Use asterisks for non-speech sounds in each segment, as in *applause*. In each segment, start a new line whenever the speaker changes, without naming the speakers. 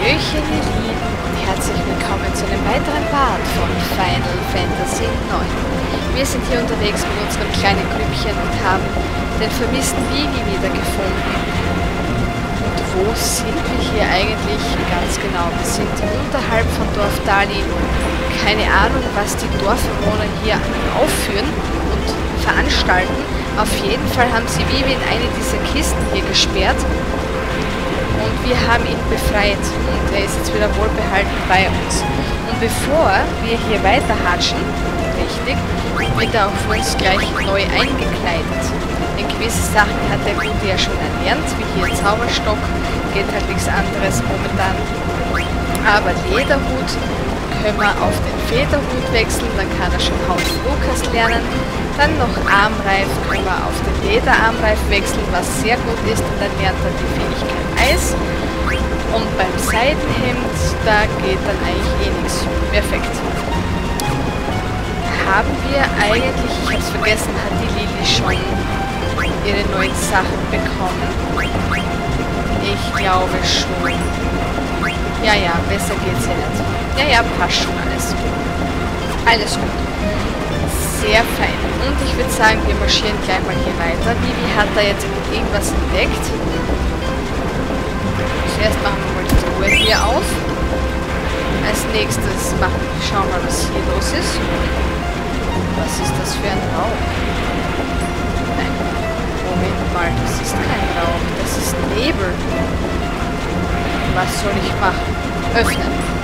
Hallöchen, ihr Lieben, und herzlich willkommen zu einem weiteren Part von Final Fantasy IX. Wir sind hier unterwegs mit unserem kleinen Grüppchen und haben den vermissten Vivi wieder gefunden. Und wo sind wir hier eigentlich ganz genau? Wir sind unterhalb von Dorf Dali. Keine Ahnung, was die Dorfbewohner hier aufführen und veranstalten. Auf jeden Fall haben sie Vivi in eine dieser Kisten hier gesperrt und wir haben ihn befreit und er ist jetzt wieder wohlbehalten bei uns. Und bevor wir hier weiter hatschen, richtig, wird er für uns gleich neu eingekleidet. Denn gewisse Sachen hat der Gute ja schon erlernt, wie hier Zauberstock, geht halt nichts anderes momentan. Aber Lederhut können wir auf den Federhut wechseln, dann kann er schon Haus Lukas lernen. Dann noch Armreif können wir auf den Lederarmreif wechseln, was sehr gut ist, und dann lernt er die Fähigkeit Eis. Und beim Seitenhemd, da geht dann eigentlich eh nichts. Perfekt. Haben wir eigentlich, ich hab's vergessen, hat die Lili schon ihre neuen Sachen bekommen? Ich glaube schon. Ja, ja, besser geht's ja nicht. Ja, ja, passt schon alles. Alles gut. Sehr fein. Und ich würde sagen, wir marschieren gleich mal hier weiter. Vivi hat da jetzt irgendwas entdeckt. Zuerst machen wir mal die Truhe hier auf. Als nächstes machen, schauen wir mal, was hier los ist. Was ist das für ein Rauch? Nein. Moment mal, das ist kein Rauch. Das ist Nebel. Was soll ich machen? Öffnen.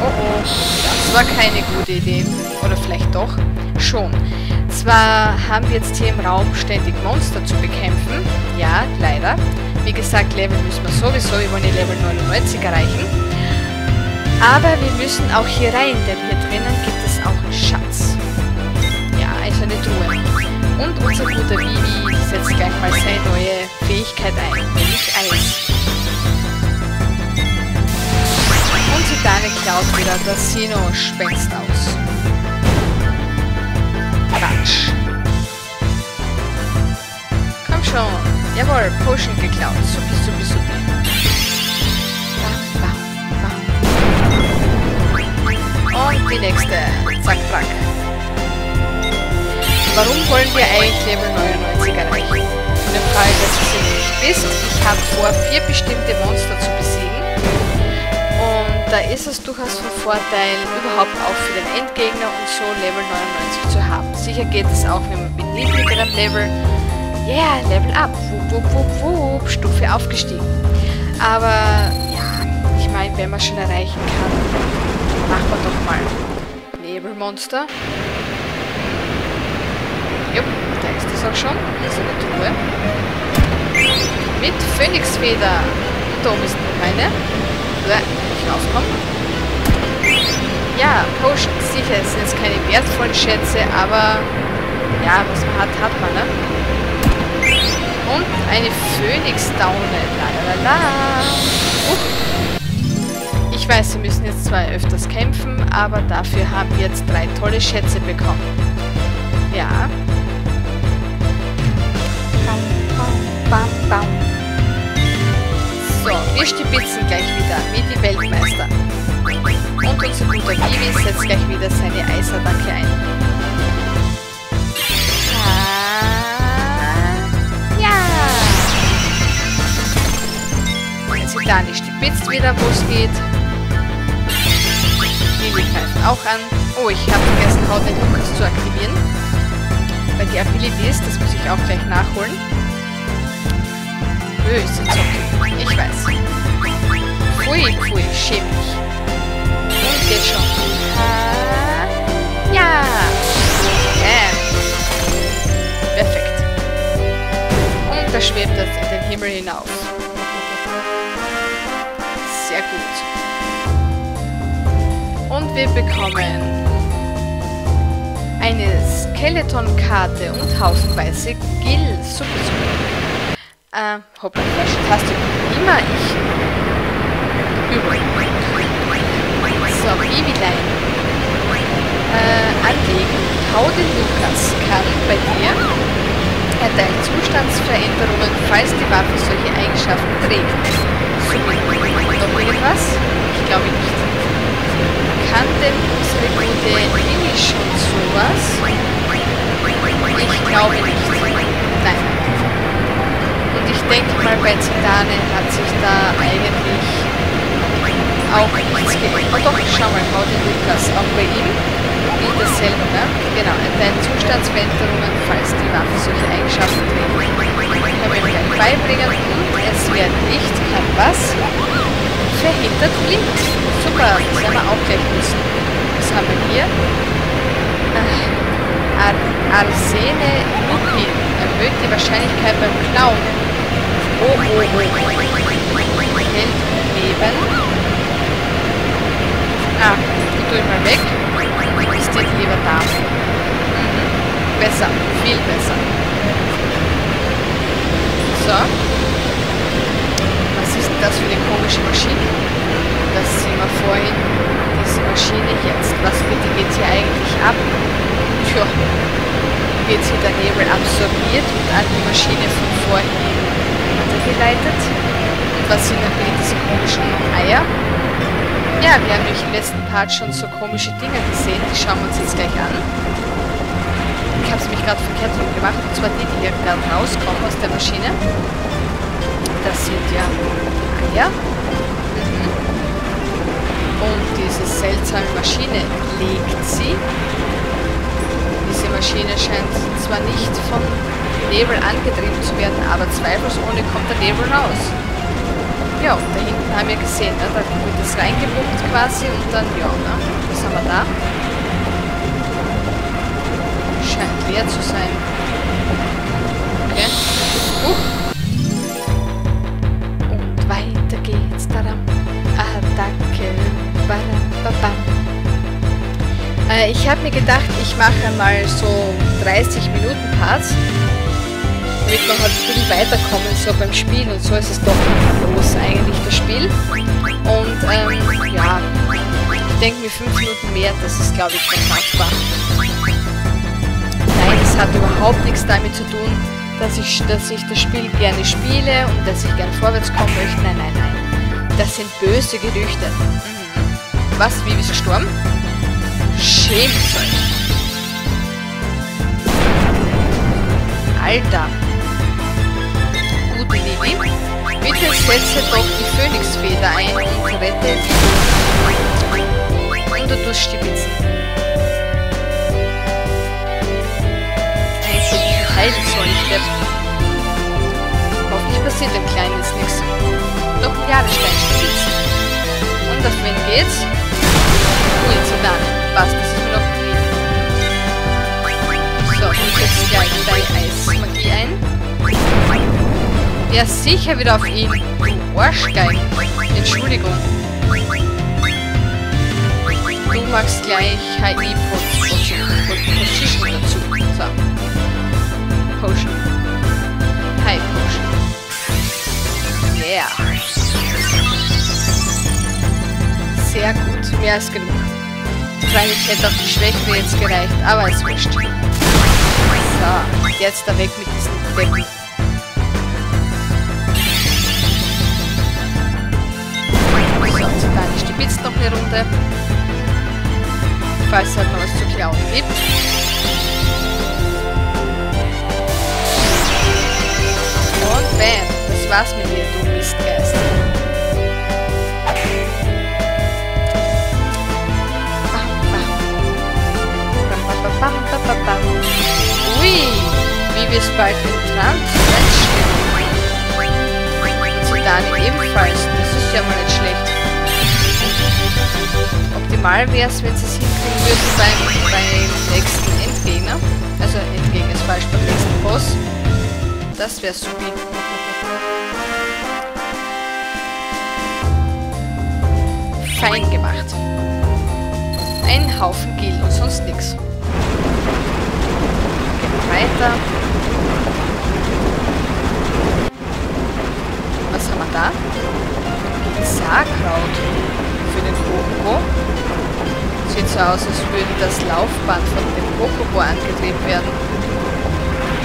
Oh oh, das war keine gute Idee. Oder vielleicht doch? Schon. Zwar haben wir jetzt hier im Raum ständig Monster zu bekämpfen. Ja, leider. Wie gesagt, Level müssen wir sowieso. Wir wollen die Level 99 erreichen. Aber wir müssen auch hier rein, denn hier drinnen gibt es auch einen Schatz. Ja, also eine Truhe. Und unser guter Vivi setzt gleich mal seine neue Fähigkeit ein, nämlich Eis. Und Zidane klaut wieder das Sino-Spenst aus. Quatsch. Komm schon. Jawohl, Potion geklaut. Supi, supi, supi. Und die nächste. Zack, zack. Warum wollen wir eigentlich Level 99 erreichen? Und im Fall, dass du sie nicht bist, ich habe vor, vier bestimmte Monster zu da ist es durchaus von Vorteil, überhaupt auch für den Endgegner und so Level 99 zu haben. Sicher geht es auch mit, mit niedrigerem Level. Yeah, Level up. Wupp, wupp, wupp, wupp. Stufe aufgestiegen. Aber ja, ich meine, wenn man schon erreichen kann, machen wir doch mal. Nebelmonster. Jupp, da ist es auch schon. Hier ist eine Truhe. Mit Phönixfeder. Da oben ist noch eine. Uah, nicht raufkommen. Ja, Potions, sicher, es sind jetzt keine wertvollen Schätze, aber ja, was man hat, hat man, ne? Und eine Phönixdaune. Lalalala. Uh. Ich weiß, wir müssen jetzt zwar öfters kämpfen, aber dafür haben wir jetzt drei tolle Schätze bekommen. Ja. Bam, bam. So, wir stibitzen gleich wieder wie die Weltmeister. Und unser guter Vivi setzt gleich wieder seine Eisattacke ein. Ah, ja! Da nicht stibitzt wieder, wo es geht. Vivi greift auch an. Oh, ich habe vergessen, Haut den Lukas zu aktivieren. Weil die Abilities, das muss ich auch gleich nachholen. Böse Zocke. Ich weiß. Pfui, pfui, schäm mich. Und geht schon. Ah, ja. Yeah. Perfekt. Und da schwebt das in den Himmel hinauf. Sehr gut. Und wir bekommen eine Skeleton-Karte und haufenweise Gil. Äh, hoppla, falsche Taste. Immer ich. Übel. So, Babylein. Äh, anlegen. Hau den Lukas. Kann bei dir erteilen Zustandsveränderungen, falls die Waffe solche Eigenschaften trägt. So, noch irgendwas? Ich glaube nicht. Kann denn unsere gute Mini schon sowas? Ich glaube nicht. Nein mal, bei Zidane hat sich da eigentlich auch nichts geändert. Oh doch, schau mal, den Lukas. Auch bei ihm gilt dasselbe, ne? Genau, deine Zustandsveränderungen, falls die Waffe solche Eigenschaften trägt, können wir gleich beibringen. Und es wird nicht, kann was? Verhindert blind. Super, das werden wir auch gleich müssen. Was haben wir hier? Äh, Ar Arsene Lupin erhöht die Wahrscheinlichkeit beim Klauen. Oh, oh, oh. Hält Leben. Ah, die tue ich mal weg. Ist jetzt lieber da. Mhm. Besser, viel besser. So. Was ist denn das für eine komische Maschine? Das sehen wir vorhin. Diese Maschine jetzt. Was bitte geht hier eigentlich ab? Tja. Wird hier der Nebel absorbiert und an die Maschine von vorhin Und was sind dann wieder diese komischen Eier? Ja, wir haben nämlich im letzten Part schon so komische Dinge gesehen. Die schauen wir uns jetzt gleich an. Ich habe es nämlich gerade verkehrt rum gemacht. Und zwar die, die hier gerade rauskommen aus der Maschine. Das sind ja Eier. Mhm. Und diese seltsame Maschine legt sie. Diese Maschine scheint zwar nicht von Nebel angetrieben zu werden, aber zweifelsohne kommt der Nebel raus. Ja, da hinten haben wir gesehen, ne? da wird das reingepumpt quasi und dann, ja, ne? was haben wir da? Scheint leer zu sein. Okay. Uh. Und weiter geht's. Tadam. Attacke. Badam, äh, ich habe mir gedacht, ich mache mal so 30 Minuten Parts damit man halt viel weiterkommen so beim Spiel und so ist es doch los eigentlich das Spiel. Und ähm, ja, ich denke mir 5 Minuten mehr, das ist glaube ich machbar. Nein, es hat überhaupt nichts damit zu tun, dass ich, dass ich das Spiel gerne spiele und dass ich gerne vorwärts kommen möchte. Nein, nein, nein. Das sind böse Gerüchte. Mhm. Was? Wie bist du gestorben? Schämt euch. Alter. Bitte setze doch die Phönixfeder ein und rette und du durchstibitzen. Einzelne heilen soll ich nicht. Hoffentlich passiert dem Kleinen jetzt nichts. Doch ein Jahresstein stibitzen. Und auf wen geht's? Ui, Zidane. Passt, das ist mir noch lieb. So, ich setze gleich deine Eismagie ein. Ja, sicher wieder auf ihn. Arschgeil. Entschuldigung. Du magst gleich HI Position dazu. So. Potion. High Potion. Yeah. Sehr gut. Mehr als genug. Freilich hätte auch die Schwäche jetzt gereicht, aber es wurscht. So. Jetzt da weg mit diesen Decken. Eine Runde. Falls es halt noch was zu klauen gibt. Und bam, das war's mit dir, du Mistgeist. Ui, wie wir es bald in Trans. Zidane ebenfalls, das ist ja mal nicht schlecht optimal wäre es, wenn sie es hinkriegen würden beim, beim nächsten Endgegner. Also Endgegner ist falsch, beim nächsten Boss. Das wäre super. Fein gemacht. Ein Haufen Gil und sonst nichts. Weiter. Was haben wir da? Saarkraut den Koko. Sieht so aus, als würde das Laufband von dem Kokobo angetrieben werden.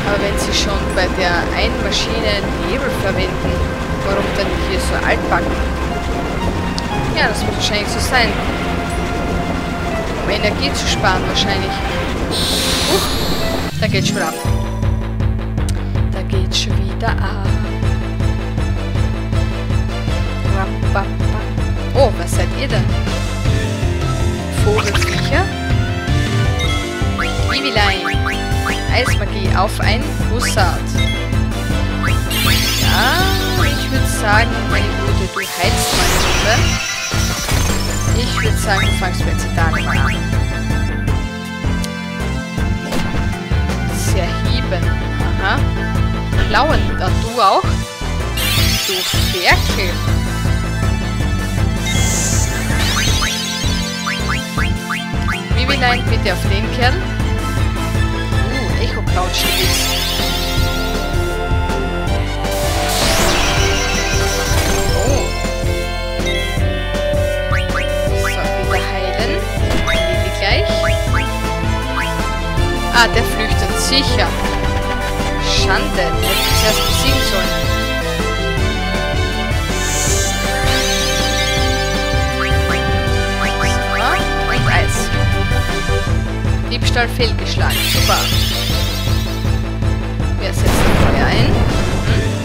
Aber wenn sie schon bei der einen Maschine Nebel verwenden, warum dann hier so altbacken? Ja, das wird wahrscheinlich so sein. Um Energie zu sparen wahrscheinlich. Huch, da geht's schon wieder ab. Da geht's schon wieder ab. Oh, was seid ihr denn? Vogelviecher? Kiwilein. Eismagie auf ein Bussard. Ja, ich würde sagen, meine Gute, du heizt meine Runde. Ich würde sagen, du fangst mit Zitane mal an. Sehr hieben. Aha. Klauen. Da du auch? Du Ferkel. Vivilein, bitte auf den Kerl. Uh, Echo Oh. Heilen. Vivi gleich. Ah, der flüchtet sicher. Schande, hätte ich zuerst besiegen sollen. Diebstahl fehlgeschlagen. Super. Wir setzen Feuer ein. Hm.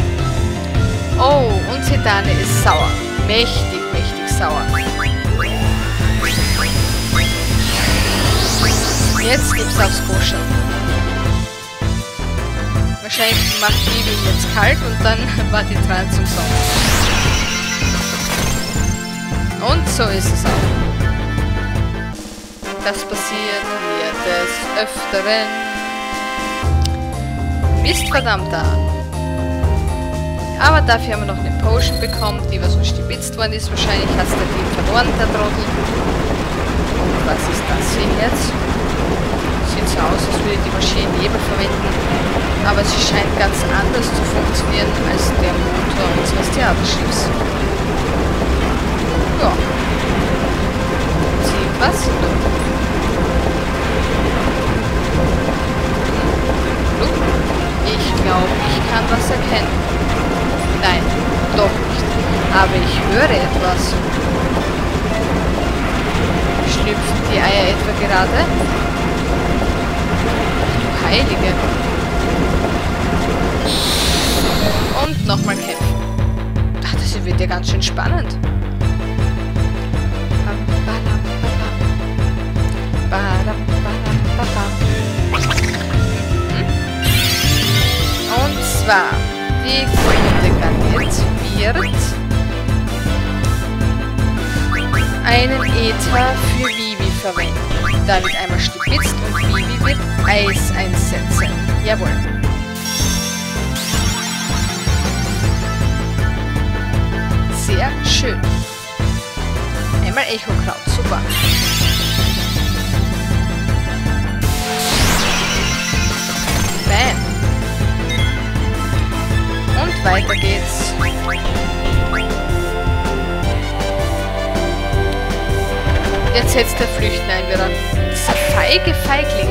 Oh, und Zidane ist sauer. Mächtig, mächtig sauer. Jetzt gibt's aufs Kuscheln. Wahrscheinlich macht Bibi jetzt kalt und dann *laughs* war die dran zum Sommer. Und so ist es auch. Das passiert des Öfteren. Mist verdammter. Aber dafür haben wir noch eine Potion bekommen, die was uns stibitzt worden ist. Wahrscheinlich hat es der Dieb verloren, der Trottel. Und was ist das hier jetzt? Sieht so aus, als würde die Maschine Nebel verwenden. Aber sie scheint ganz anders zu funktionieren als der Motor unseres Theaterschiffs. Ja. Sieht was? Ich glaube, ich kann was erkennen. Nein, doch nicht. Aber ich höre etwas. Schlüpfen die Eier etwa gerade? Du Heilige. Und nochmal kämpfen. Ach, das wird ja ganz schön spannend. Zwar, die Kunde Garnett wird einen Ether für Vivi verwenden. Da wird einmal stibitzt und Vivi wird Eis einsetzen. Jawohl. Sehr schön. Einmal Echo Cloud, super. Bam. Und weiter geht's. Jetzt setzt der Flüchtling wieder. Dieser feige Feigling.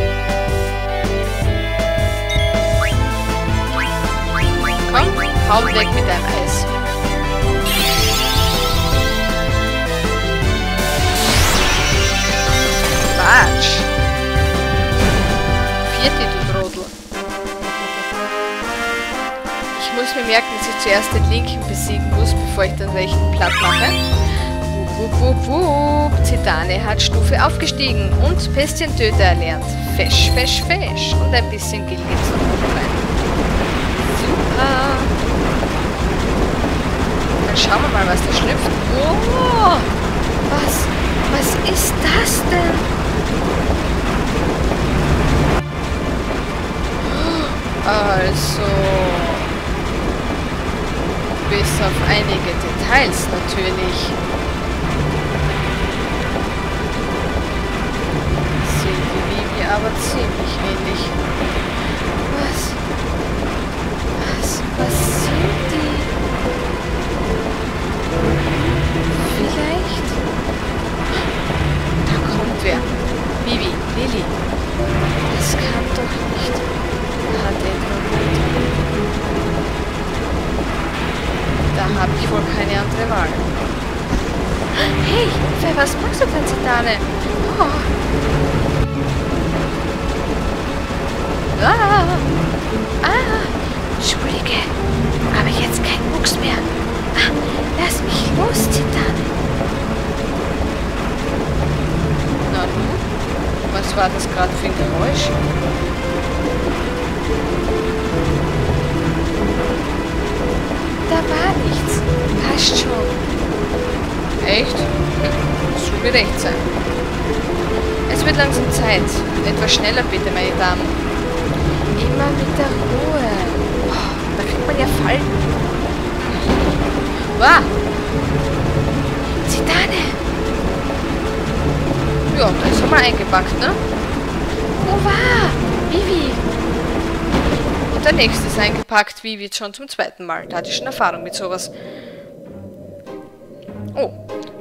Komm, hau weg mit deinem Eis. Quatsch. Vierte, du Muss mir merken, dass ich zuerst den linken besiegen muss, bevor ich den rechten platt mache. Wup, wup, wup. Zidane hat Stufe aufgestiegen und Pestientöter erlernt. Fesch, fesch, fesch. Und ein bisschen Gil gibt's noch rein. Super. Dann schauen wir mal, was da schlüpft. Oh, was, was ist das denn? Also, bis auf einige Details natürlich. Sehen die Vivi aber ziemlich ähnlich.
Wow!
Zitane!
Ja, da ist mal eingepackt, ne?
Wo war? Vivi!
Und der nächste ist eingepackt, wie wird schon zum zweiten Mal. Da hatte ich schon Erfahrung mit sowas. Oh.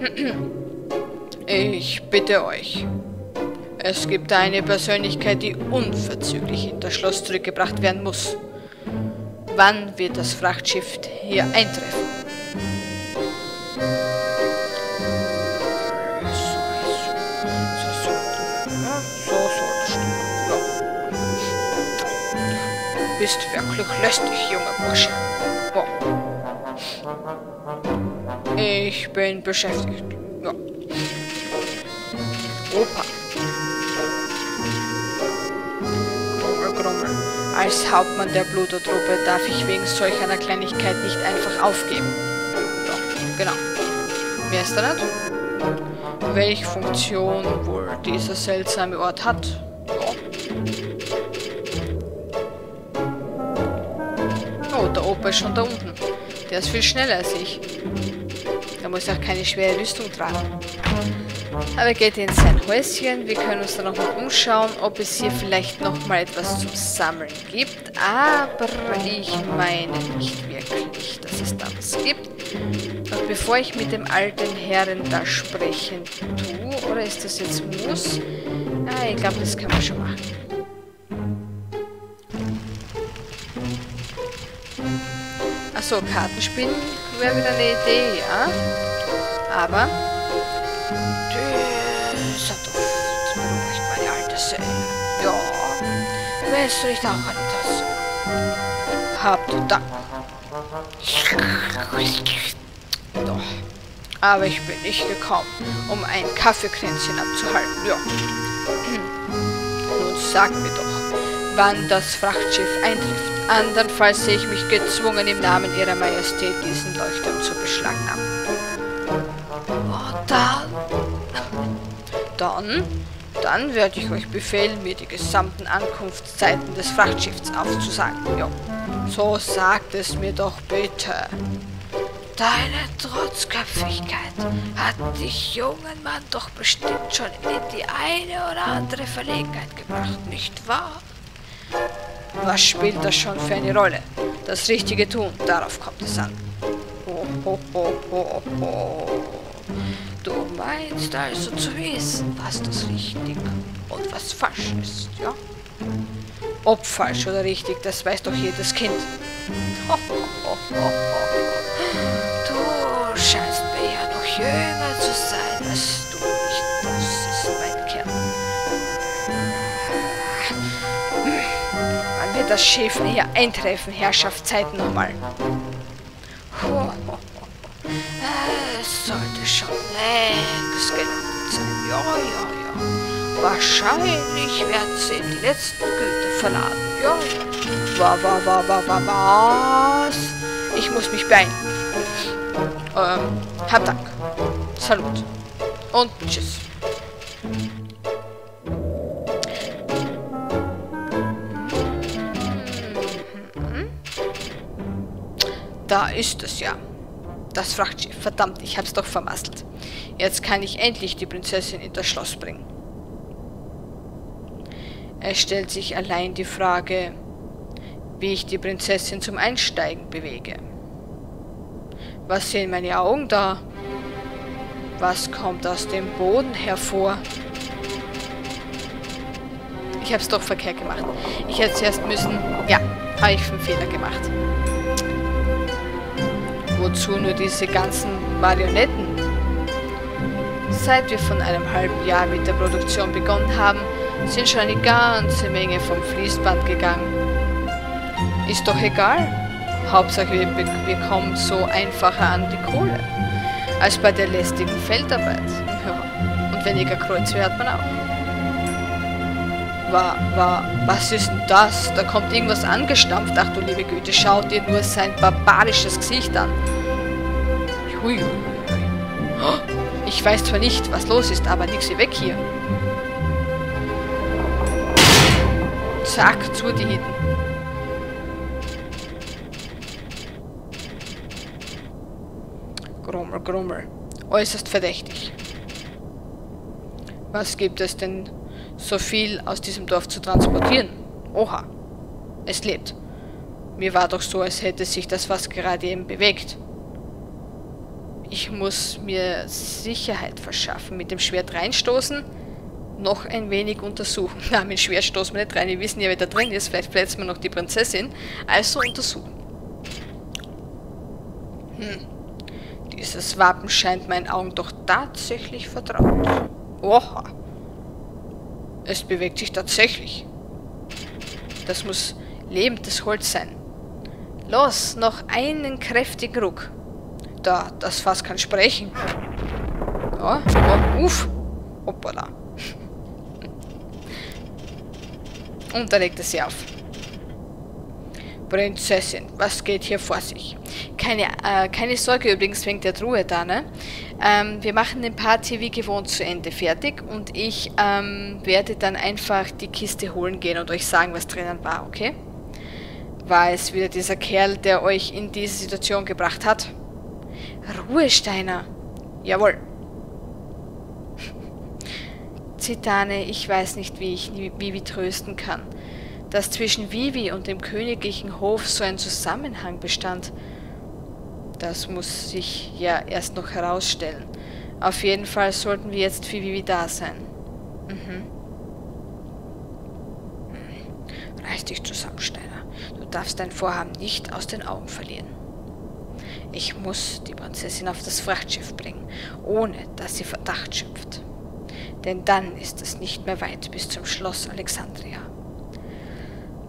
*clears throat* Ich bitte euch. Es gibt eine Persönlichkeit, die unverzüglich in das Schloss zurückgebracht werden muss. Wann wird das Frachtschiff hier eintreffen? Bist wirklich lästig, junger Bursche. Boah. Ich bin beschäftigt. Ja. Opa. Grummel, grummel. Als Hauptmann der Blutertruppe darf ich wegen solch einer Kleinigkeit nicht einfach aufgeben. Ja, genau. Mehr ist da nicht? Welche Funktion wohl dieser seltsame Ort hat? Ja. Opa ist schon da unten. Der ist viel schneller als ich. Er muss auch keine schwere Rüstung tragen. Aber er geht in sein Häuschen. Wir können uns da nochmal umschauen, ob es hier vielleicht nochmal etwas zum Sammeln gibt. Aber ich meine nicht wirklich, dass es da was gibt. Und bevor ich mit dem alten Herren da sprechen tue, oder ist das jetzt Muss? Ah, ich glaube, das können wir schon machen. Achso, Kartenspielen wäre wieder eine Idee, ja. Aber dieser Duft beruhigt meine alte Seele. Ja, willst du nicht auch eine Tasse? Habt Dank. Doch. Aber ich bin nicht gekommen, um ein Kaffeekränzchen abzuhalten. Ja. *clears throat* Nun sag mir doch, wann das Frachtschiff eintrifft. Andernfalls sehe ich mich gezwungen, im Namen ihrer Majestät diesen Leuchtturm zu beschlagnahmen.
Oh, dann.
Dann, dann werde ich euch befehlen, mir die gesamten Ankunftszeiten des Frachtschiffs aufzusagen. Ja. So sagt es mir doch bitte.
Deine Trotzköpfigkeit hat dich, jungen Mann, doch bestimmt schon in die eine oder andere Verlegenheit gebracht, nicht wahr?
Was spielt das schon für eine Rolle? Das Richtige tun, darauf kommt es an. Ho.
Du meinst also zu wissen, was das richtig und was falsch ist, ja?
Ob falsch oder richtig, das weiß doch jedes Kind.
Ho, du scheinst mir ja noch jünger zu sein als das
Schiff hier eintreffen, Herrschaftszeiten nochmal?
Es sollte schon längst gelandet sein. Ja, ja, ja. Wahrscheinlich werden sie die letzten Güter verladen. Ja,
Wa, wa, wa, wa, wa, was? Ich muss mich beeilen. Ähm, hab Dank. Salut. Und tschüss. Da ist es ja. Das Frachtschiff. Verdammt, ich hab's doch vermasselt. Jetzt kann ich endlich die Prinzessin in das Schloss bringen. Es stellt sich allein die Frage, wie ich die Prinzessin zum Einsteigen bewege. Was sehen meine Augen da? Was kommt aus dem Boden hervor? Ich hab's doch verkehrt gemacht. Ich hätte zuerst müssen... Ja, habe ich einen Fehler gemacht. Wozu nur diese ganzen Marionetten? Seit wir von einem halben Jahr mit der Produktion begonnen haben, sind schon eine ganze Menge vom Fließband gegangen. Ist doch egal. Hauptsache wir, wir kommen so einfacher an die Kohle. Als bei der lästigen Feldarbeit. Ja. Und weniger Kreuzwehr hat man auch. War, war, was ist denn das? Da kommt irgendwas angestampft. Ach du liebe Güte, schau dir nur sein barbarisches Gesicht an. Ich weiß zwar nicht, was los ist, aber nix wie weg hier. Zack, zu die Hitten. Grummel, Grummel. Äußerst verdächtig. Was gibt es denn so viel aus diesem Dorf zu transportieren? Oha, es lebt. Mir war doch so, als hätte sich das was gerade eben bewegt. Ich muss mir Sicherheit verschaffen. Mit dem Schwert reinstoßen, noch ein wenig untersuchen. *laughs* Na, mit dem Schwert stoßen wir nicht rein. Wir wissen ja, wer da drin ist. Vielleicht verletzt man noch die Prinzessin. Also untersuchen. Hm. Dieses Wappen scheint meinen Augen doch tatsächlich vertraut. Oha. Es bewegt sich tatsächlich. Das muss lebendes Holz sein. Los, noch einen kräftigen Ruck. Da, das Fass kann sprechen. Ja, oh, uff. Hoppala. Und da legt es sie auf. Prinzessin, was geht hier vor sich? Keine, äh, keine Sorge übrigens wegen der Truhe da, ne? Ähm, wir machen den Part hier wie gewohnt zu Ende fertig und ich ähm, werde dann einfach die Kiste holen gehen und euch sagen, was drinnen war, okay? War es wieder dieser Kerl, der euch in diese Situation gebracht hat? Ruhesteiner! Jawohl. *laughs* Zitane, ich weiß nicht, wie ich Vivi trösten kann. Dass zwischen Vivi und dem königlichen Hof so ein Zusammenhang bestand, das muss sich ja erst noch herausstellen. Auf jeden Fall sollten wir jetzt für Vivi da sein. Mhm. Hm. Reiß dich zusammen, Steiner. Du darfst dein Vorhaben nicht aus den Augen verlieren. Ich muss die Prinzessin auf das Frachtschiff bringen, ohne dass sie Verdacht schöpft. Denn dann ist es nicht mehr weit bis zum Schloss Alexandria.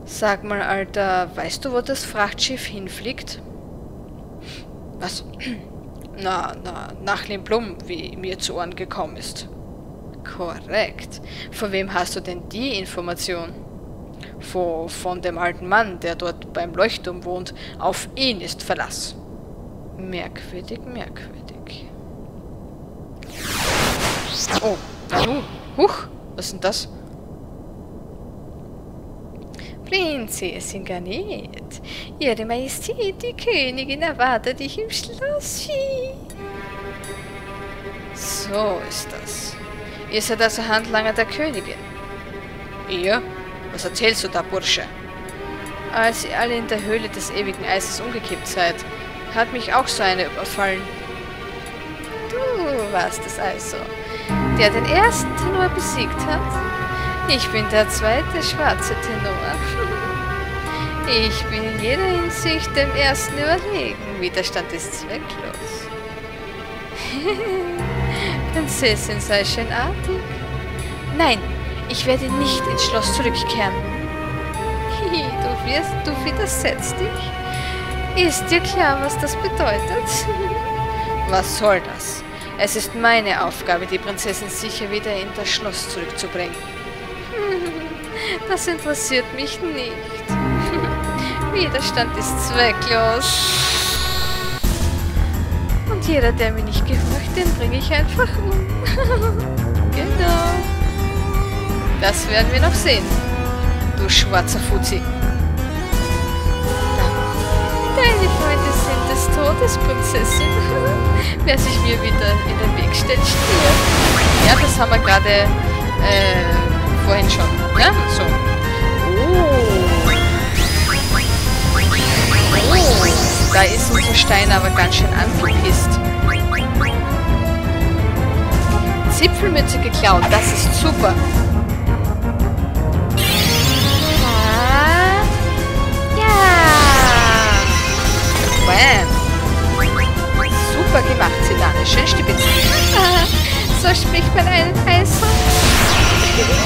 Sag mal, Alter, weißt du, wo das Frachtschiff hinfliegt? Was? Na, na, nach Limblum, wie mir zu Ohren gekommen ist. Korrekt. Von wem hast du denn die Information? Von, von dem alten Mann, der dort beim Leuchtturm wohnt. Auf ihn ist Verlass. Merkwürdig, merkwürdig. Oh, Nanu. Huch, was ist denn das?
Prinzessin Garnet, Ihre Majestät, die Königin erwartet dich im Schloss.
So ist das. Ihr seid also Handlanger der Königin. Ihr? Was erzählst du da, Bursche? Als ihr alle in der Höhle des ewigen Eises umgekippt seid, hat mich auch so eine überfallen.
Du warst es also, der den ersten Tenor besiegt hat? Ich bin der zweite schwarze Tenor. *laughs* Ich bin in jeder Hinsicht dem ersten überlegen. Widerstand ist zwecklos. *laughs* Prinzessin sei schönartig. Nein, ich werde nicht ins Schloss zurückkehren. *laughs* Du, wirst, du widersetzt dich? Ist dir klar, was das bedeutet?
Was soll das? Es ist meine Aufgabe, die Prinzessin sicher wieder in das Schloss zurückzubringen. *laughs*
Das interessiert mich nicht. *laughs* Widerstand ist zwecklos. Und jeder, der mir nicht gehorcht, den bringe ich einfach um. *laughs* genau.
Das werden wir noch sehen. Du schwarzer Fuzzi.
Deine Freunde sind des Todes, Prinzessin. Wer sich mir wieder in den Weg stellt, stirbt.
Ja, das haben wir gerade äh, vorhin schon. Ne? So. Oh. Oh. Da ist unser Stein aber ganz schön angepisst. Zipfelmütze geklaut, das ist super.
Ja.
Bam. Super gemacht, Zidane. Schön stibitzen. *laughs*
So spricht man einen Heißer.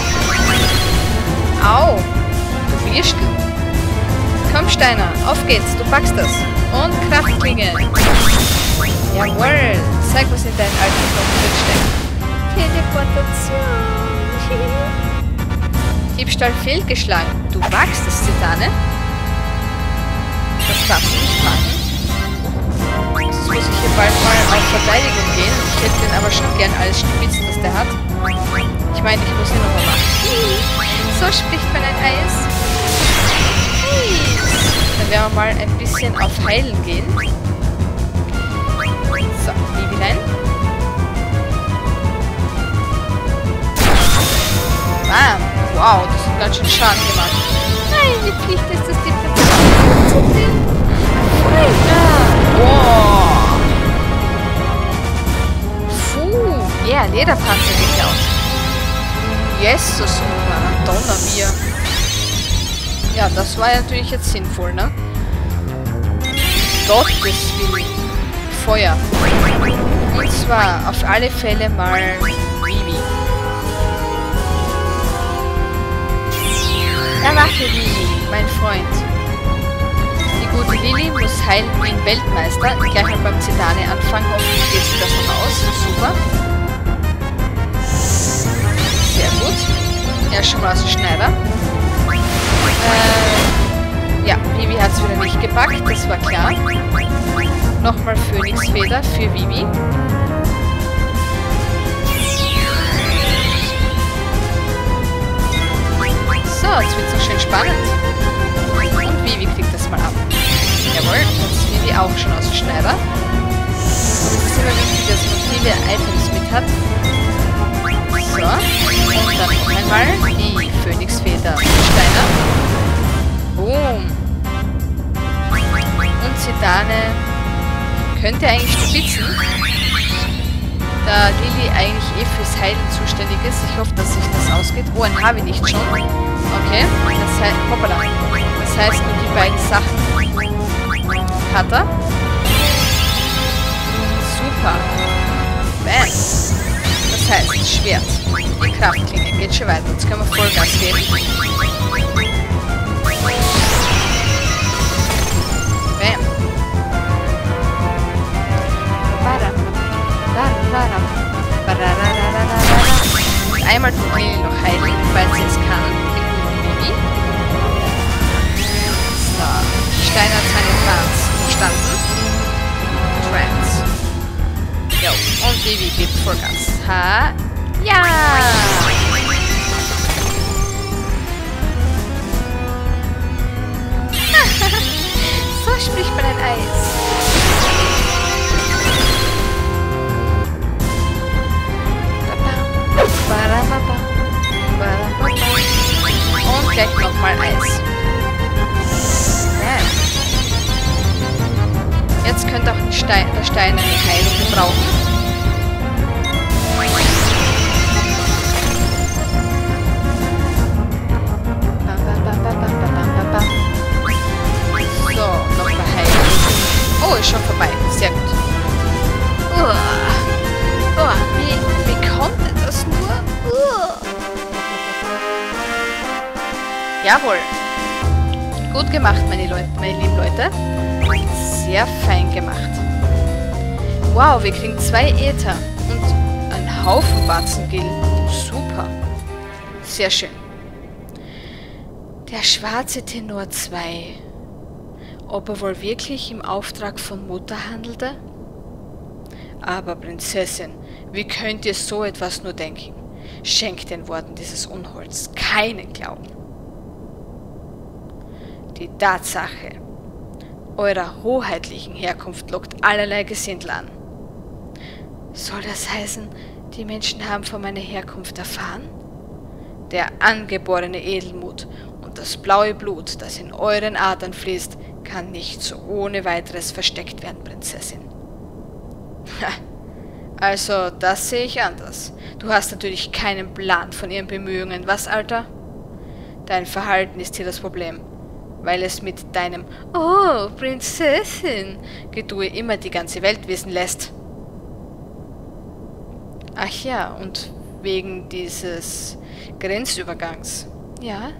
*laughs* Au! Du Wirstel. Komm, Steiner, auf geht's, du packst das. Und Kraftklinge. Jawohl, zeig, was in deinen alten Knochen drinsteckt. Teleportation. Diebstahl fehlgeschlagen. Du wagst es, Zitane? Das darfst du nicht machen. Jetzt muss ich hier bald mal auf Verteidigung gehen. Ich hätte den aber schon gern alles Stibitzen, was der hat. Ich meine, ich muss ihn nochmal machen. So spricht man ein Eis. Dann werden wir mal ein bisschen auf Heilen gehen. So, Babylein. Bam. Wow, das hat ganz schön Schaden gemacht. Nein, die Pflicht ist es, die. Wow. Puh, yeah, Lederpanzer geklaut. Jesus, Donner mir. Ja, das war natürlich jetzt sinnvoll, ne? Gottes Willen. Feuer. Und zwar auf alle Fälle mal Vivi. Erwache, Lili, mein Freund. Die gute Lili muss heilen wie ein Weltmeister. Gleich mal beim Zitane anfangen. Hoffentlich geht sie das aus. Super. Sehr gut. Ist schon mal aus dem Schneider. Äh, ja, Vivi hat es wieder nicht gepackt. Das war klar. Nochmal Phönixfeder für Vivi. So, jetzt wird es noch schön spannend. Und Vivi kriegt das mal ab. Jawohl, jetzt ist Vivi auch schon aus dem Schneider. Es ist immer wichtig, dass man viele Items mit hat. So, und dann noch einmal die Phönixfeder Steiner. Boom. Und Zidane könnte eigentlich spitzen. Da Lili eigentlich eh fürs Heilen zuständig ist. Ich hoffe, dass sich das ausgeht. Oh, ein Harvey nicht schon. Okay, das heißt, hoppala. Das heißt, nur die beiden Sachen hat er. Super. Bam. Das heißt, Schwert. Die Kraftklinge. Geht schon weiter. Jetzt können wir Vollgas geben. Bam. Und einmal noch heilen, weil sie es kann. So. Stein hat seine Trance verstanden. Trance. Jo. Und Bibi gibt Vollgas. Ha. Ja! *laughs* so spricht man ein Eis. Und gleich nochmal Eis. Jetzt könnte auch ein Stein, der Stein eine Heilung gebrauchen. Ist schon vorbei. Sehr gut. Uah. Oh, wie, wie konnte das nur? Uah. Jawohl. Gut gemacht, meine, Leute, meine lieben Leute. Sehr fein gemacht. Wow, wir kriegen zwei Äther und einen Haufen Batzengil. Super. Sehr schön. Der schwarze Tenor 2. Ob er wohl wirklich im Auftrag von Mutter handelte? Aber Prinzessin, wie könnt ihr so etwas nur denken? Schenkt den Worten dieses Unholds keinen Glauben. Die Tatsache eurer hoheitlichen Herkunft lockt allerlei Gesindel an. Soll das heißen, die Menschen haben von meiner Herkunft erfahren? Der angeborene Edelmut und das blaue Blut, das in euren Adern fließt, kann nicht so ohne weiteres versteckt werden, Prinzessin. Also, das sehe ich anders. Du hast natürlich keinen Plan von ihren Bemühungen, was, Alter? Dein Verhalten ist hier das Problem, weil es mit deinem Oh, Prinzessin Gedue immer die ganze Welt wissen lässt.
Ach ja, und wegen dieses Grenzübergangs.
Ja?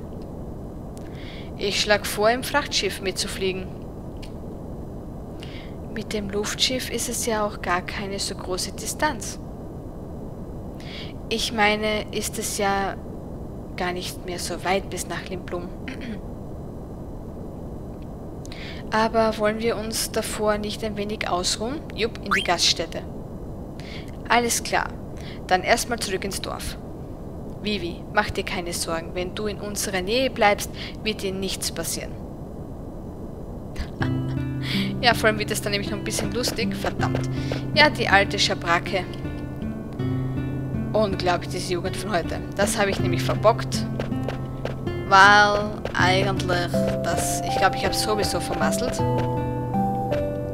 Ich schlage vor, im Frachtschiff mitzufliegen.
Mit dem Luftschiff ist es ja auch gar keine so große Distanz. Ich meine, ist es ja gar nicht mehr so weit bis nach Limblum. *clears throat* Aber wollen wir uns davor nicht ein wenig ausruhen? Jupp, in die Gaststätte. Alles klar. Dann erstmal zurück ins Dorf. Vivi, mach dir keine Sorgen. Wenn du in unserer Nähe bleibst, wird dir nichts passieren. ja, vor allem wird es dann nämlich noch ein bisschen lustig. Verdammt. Ja, die alte Schabracke. Unglaublich, diese Jugend von heute. Das habe ich nämlich verbockt. Weil eigentlich das... Ich glaube, ich habe es sowieso vermasselt.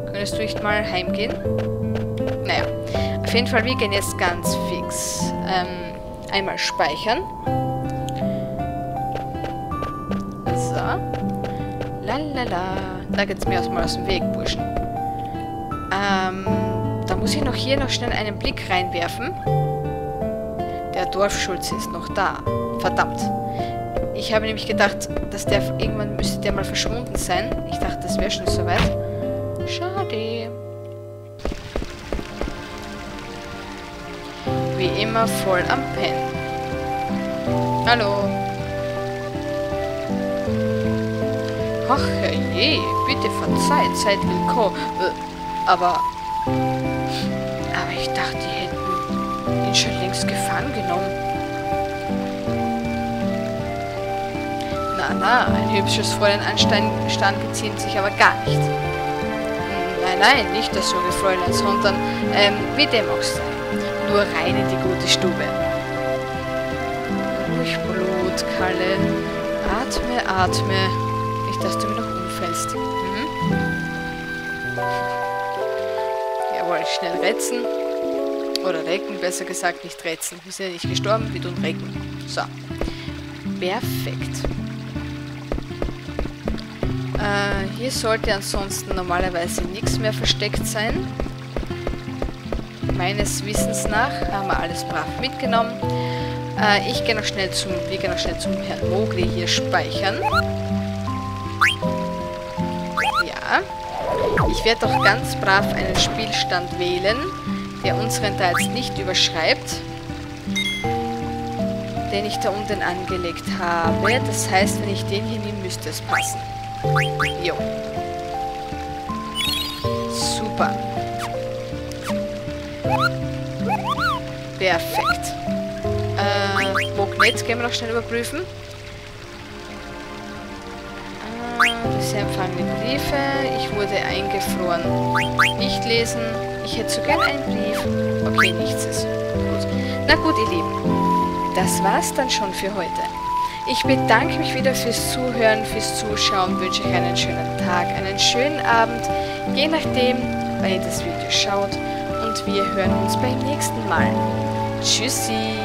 Könntest du nicht mal heimgehen? Naja. Auf jeden Fall, wir gehen jetzt ganz fix. Ähm, einmal speichern. So. Lalala. Da geht's mir erstmal aus dem Weg, Burschen. Ähm, da muss ich noch hier noch schnell einen Blick reinwerfen. Der Dorfschulze ist noch da. Verdammt. Ich habe nämlich gedacht, dass der irgendwann müsste der mal verschwunden sein. Ich dachte, das wäre schon soweit. Schade. Wie immer voll am Pen. Hallo. Ach je, bitte verzeiht, seid willkommen. Äh, aber... Aber ich dachte, die hätten ihn schon längst gefangen genommen. Na, na, ein hübsches Fräulein Anstein geziemt sich aber gar nicht. Nein, nein, nicht das junge Fräulein, sondern, ähm, wie dem auch sei. Nur rein in die gute Stube. Ruhig Blut, Kalle. Atme, atme. Nicht, dass du mir noch umfällst. Mhm. Jawohl, schnell retzen. Oder recken, besser gesagt, nicht retzen. Wir sind ja nicht gestorben, wir tun recken. So. Perfekt. Äh, hier sollte ansonsten normalerweise nichts mehr versteckt sein. Meines Wissens nach haben wir alles brav mitgenommen. Äh, ich gehe noch schnell zum, wir gehen noch schnell zum Herrn Mogli hier speichern. Ja. Ich werde doch ganz brav einen Spielstand wählen, der unseren da jetzt nicht überschreibt, den ich da unten angelegt habe. Das heißt, wenn ich den hier nehme, müsste es passen. Jo. Super. Perfekt. Äh, Mognet gehen wir noch schnell überprüfen. Äh, bisher empfangene Briefe. Ich wurde eingefroren. Nicht lesen. Ich hätte so gern einen Brief. Okay, nichts ist. Gut. Na gut, ihr Lieben. Das war's dann schon für heute. Ich bedanke mich wieder fürs Zuhören, fürs Zuschauen, wünsche euch einen schönen Tag, einen schönen Abend, je nachdem, wann ihr das Video schaut. Und wir hören uns beim nächsten Mal. Tschüssi!